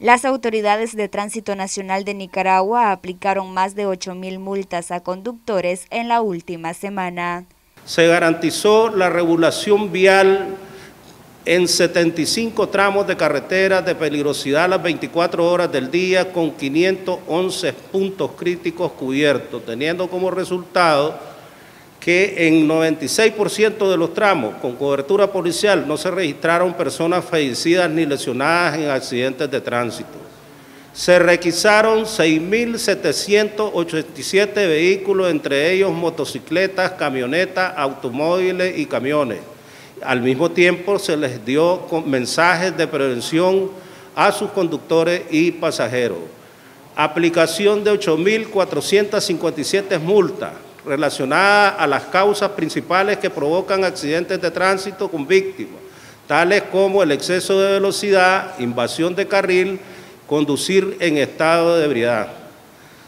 Las autoridades de Tránsito Nacional de Nicaragua aplicaron más de 8.000 multas a conductores en la última semana. Se garantizó la regulación vial en 75 tramos de carreteras de peligrosidad a las 24 horas del día con 511 puntos críticos cubiertos, teniendo como resultado que en 96% de los tramos con cobertura policial no se registraron personas fallecidas ni lesionadas en accidentes de tránsito. Se requisaron 6.787 vehículos, entre ellos motocicletas, camionetas, automóviles y camiones. Al mismo tiempo se les dio mensajes de prevención a sus conductores y pasajeros. Aplicación de 8.457 multas relacionada a las causas principales que provocan accidentes de tránsito con víctimas, tales como el exceso de velocidad, invasión de carril, conducir en estado de ebriedad.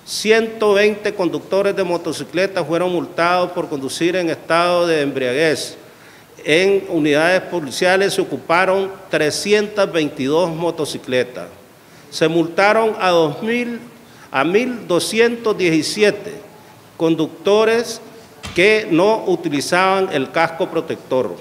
120 conductores de motocicletas fueron multados por conducir en estado de embriaguez. En unidades policiales se ocuparon 322 motocicletas. Se multaron a 2.000 a 1.217 conductores que no utilizaban el casco protector.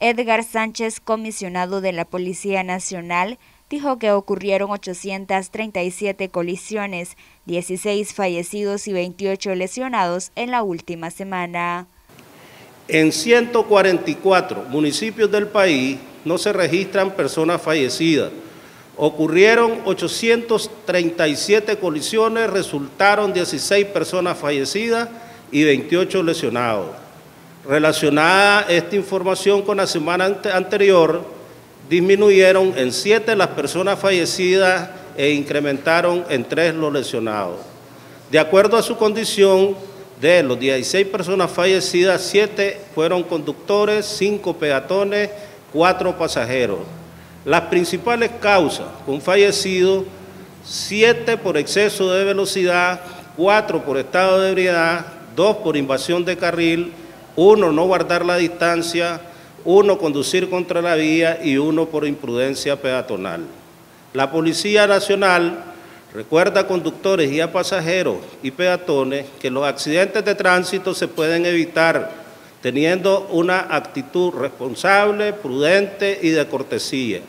Edgar Sánchez, comisionado de la Policía Nacional, dijo que ocurrieron 837 colisiones, 16 fallecidos y 28 lesionados en la última semana. En 144 municipios del país no se registran personas fallecidas, Ocurrieron 837 colisiones, resultaron 16 personas fallecidas y 28 lesionados. Relacionada esta información con la semana anterior, disminuyeron en 7 las personas fallecidas e incrementaron en 3 los lesionados. De acuerdo a su condición, de los 16 personas fallecidas, 7 fueron conductores, 5 peatones, 4 pasajeros. Las principales causas con fallecido, siete por exceso de velocidad, cuatro por estado de ebriedad, dos por invasión de carril, uno no guardar la distancia, uno conducir contra la vía y uno por imprudencia peatonal. La Policía Nacional recuerda a conductores y a pasajeros y peatones que los accidentes de tránsito se pueden evitar teniendo una actitud responsable, prudente y de cortesía.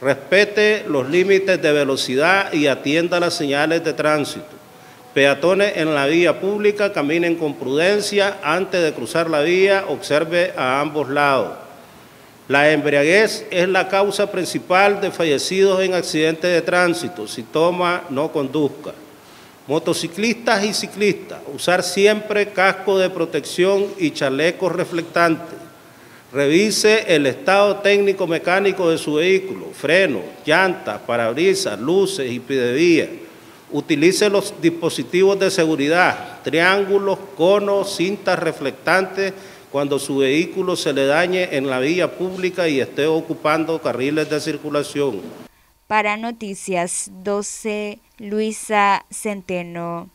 Respete los límites de velocidad y atienda las señales de tránsito. Peatones en la vía pública caminen con prudencia antes de cruzar la vía, observe a ambos lados. La embriaguez es la causa principal de fallecidos en accidentes de tránsito. Si toma, no conduzca. Motociclistas y ciclistas, usar siempre casco de protección y chalecos reflectantes. Revise el estado técnico mecánico de su vehículo, freno, llantas, parabrisas, luces y pidevía. Utilice los dispositivos de seguridad, triángulos, conos, cintas reflectantes cuando su vehículo se le dañe en la vía pública y esté ocupando carriles de circulación. Para Noticias 12, Luisa Centeno.